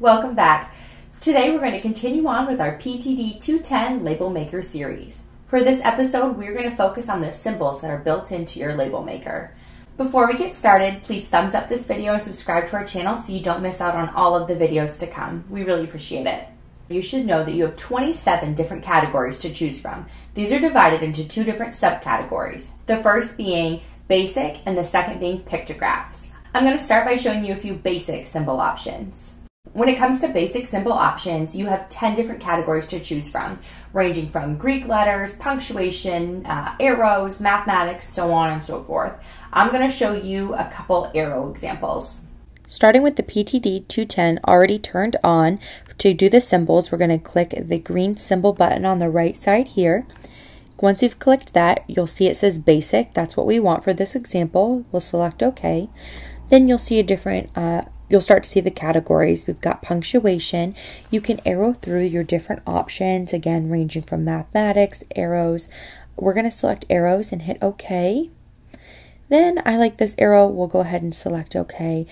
Welcome back. Today we're going to continue on with our PTD 210 Label Maker series. For this episode, we're going to focus on the symbols that are built into your label maker. Before we get started, please thumbs up this video and subscribe to our channel so you don't miss out on all of the videos to come. We really appreciate it. You should know that you have 27 different categories to choose from. These are divided into two different subcategories. The first being basic and the second being pictographs. I'm going to start by showing you a few basic symbol options. When it comes to basic symbol options, you have 10 different categories to choose from, ranging from Greek letters, punctuation, uh, arrows, mathematics, so on and so forth. I'm going to show you a couple arrow examples. Starting with the PTD 210 already turned on, to do the symbols, we're going to click the green symbol button on the right side here. Once we've clicked that, you'll see it says basic. That's what we want for this example. We'll select OK. Then you'll see a different uh, you'll start to see the categories. We've got punctuation. You can arrow through your different options, again, ranging from mathematics, arrows. We're going to select arrows and hit OK. Then I like this arrow. We'll go ahead and select OK.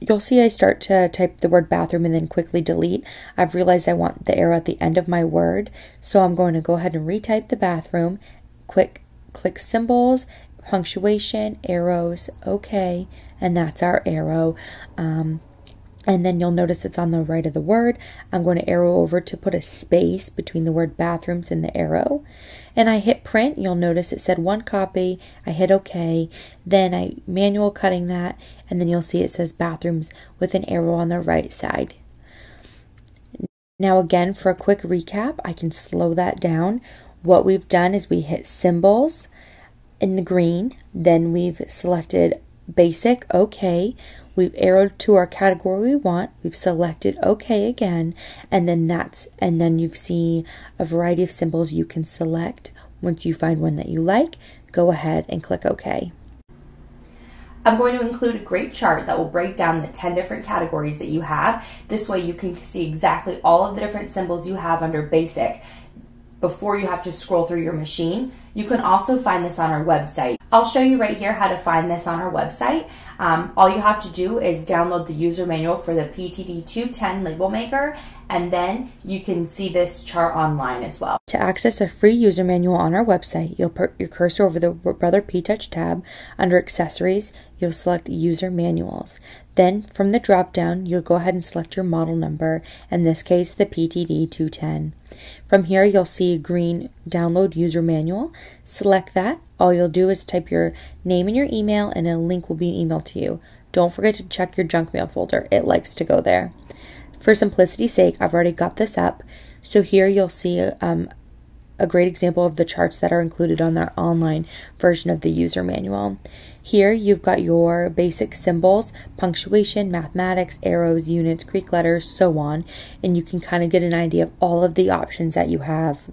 You'll see I start to type the word bathroom and then quickly delete. I've realized I want the arrow at the end of my word, so I'm going to go ahead and retype the bathroom. Quick click symbols punctuation, arrows, okay, and that's our arrow. Um, and then you'll notice it's on the right of the word. I'm going to arrow over to put a space between the word bathrooms and the arrow. And I hit print. You'll notice it said one copy. I hit OK. Then I manual cutting that. And then you'll see it says bathrooms with an arrow on the right side. Now, again, for a quick recap, I can slow that down. What we've done is we hit symbols, in the green. Then we've selected basic, okay. We've arrowed to our category we want. We've selected okay again. And then that's, and then you've seen a variety of symbols you can select. Once you find one that you like, go ahead and click OK. I'm going to include a great chart that will break down the 10 different categories that you have. This way you can see exactly all of the different symbols you have under basic before you have to scroll through your machine. You can also find this on our website. I'll show you right here how to find this on our website. Um, all you have to do is download the user manual for the PTD 210 label maker and then you can see this chart online as well. To access a free user manual on our website, you'll put your cursor over the Brother P-Touch tab. Under Accessories, you'll select User Manuals. Then, from the drop down, you'll go ahead and select your model number, in this case, the PTD 210. From here, you'll see a green Download User Manual. Select that. All you'll do is type your name and your email, and a link will be emailed to you. Don't forget to check your junk mail folder, it likes to go there. For simplicity's sake, I've already got this up. So here you'll see um, a great example of the charts that are included on our online version of the user manual. Here you've got your basic symbols, punctuation, mathematics, arrows, units, Greek letters, so on, and you can kind of get an idea of all of the options that you have.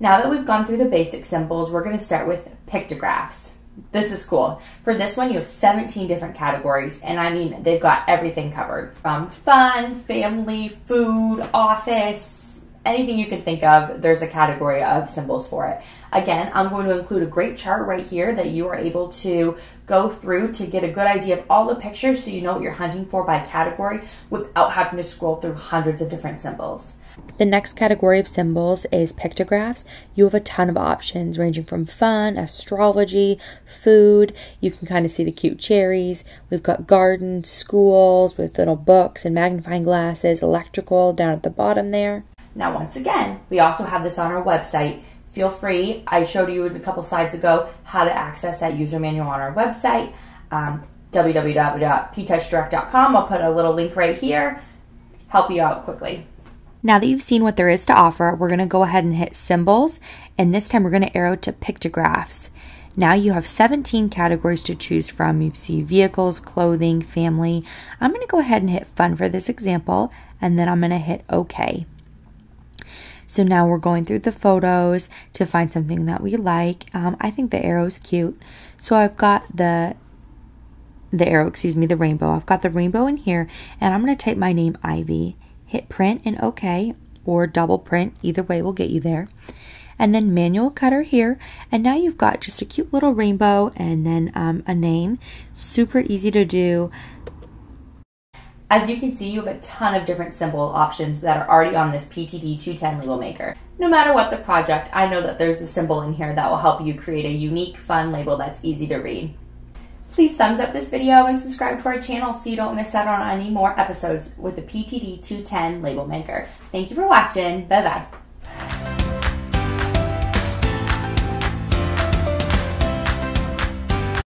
Now that we've gone through the basic symbols, we're going to start with pictographs. This is cool. For this one, you have 17 different categories, and I mean, they've got everything covered from fun, family, food, office, anything you can think of, there's a category of symbols for it. Again, I'm going to include a great chart right here that you are able to go through to get a good idea of all the pictures so you know what you're hunting for by category without having to scroll through hundreds of different symbols. The next category of symbols is pictographs. You have a ton of options ranging from fun, astrology, food. You can kind of see the cute cherries. We've got gardens, schools with little books and magnifying glasses, electrical down at the bottom there. Now, once again, we also have this on our website. Feel free, I showed you a couple slides ago how to access that user manual on our website, um, www.ptouchdirect.com. I'll put a little link right here, help you out quickly. Now that you've seen what there is to offer, we're going to go ahead and hit symbols, and this time we're going to arrow to pictographs. Now you have 17 categories to choose from. You see vehicles, clothing, family. I'm going to go ahead and hit fun for this example, and then I'm going to hit OK. So now we're going through the photos to find something that we like. Um, I think the arrow is cute. So I've got the the arrow, excuse me, the rainbow. I've got the rainbow in here and I'm going to type my name Ivy. Hit print and OK or double print. Either way will get you there. And then manual cutter here. And now you've got just a cute little rainbow and then um, a name. Super easy to do. As you can see, you have a ton of different symbol options that are already on this PTD 210 label maker. No matter what the project, I know that there's a symbol in here that will help you create a unique, fun label that's easy to read. Please thumbs up this video and subscribe to our channel so you don't miss out on any more episodes with the PTD 210 label maker. Thank you for watching. Bye bye.